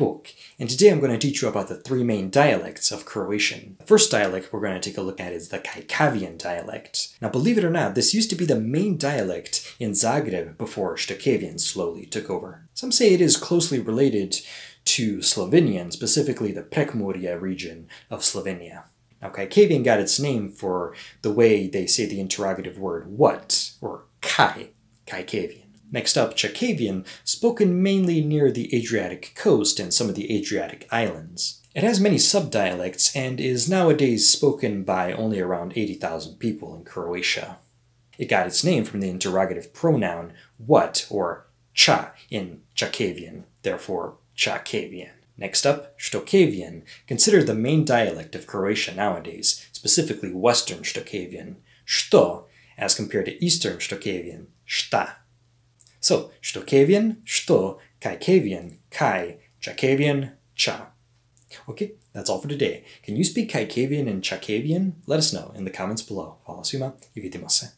book, and today I'm going to teach you about the three main dialects of Croatian. The first dialect we're going to take a look at is the Kajkavian dialect. Now, believe it or not, this used to be the main dialect in Zagreb before Shtokavian slowly took over. Some say it is closely related to Slovenian, specifically the Prekmurje region of Slovenia. Now, Kajkavian got its name for the way they say the interrogative word what, or kai, Kajkavian. Next up, Chakavian, spoken mainly near the Adriatic coast and some of the Adriatic islands. It has many subdialects and is nowadays spoken by only around 80,000 people in Croatia. It got its name from the interrogative pronoun what or cha in Chakavian, therefore Chakavian. Next up, Shtokavian, considered the main dialect of Croatia nowadays, specifically Western Shtokavian, Shto, as compared to Eastern Shtokavian, Shta. So, Shtokavian, Shto, Kajkavian, Kai, Chakavian, Cha. Okay, that's all for today. Can you speak Kajkavian and Chakavian? Let us know in the comments below. I vidimo se.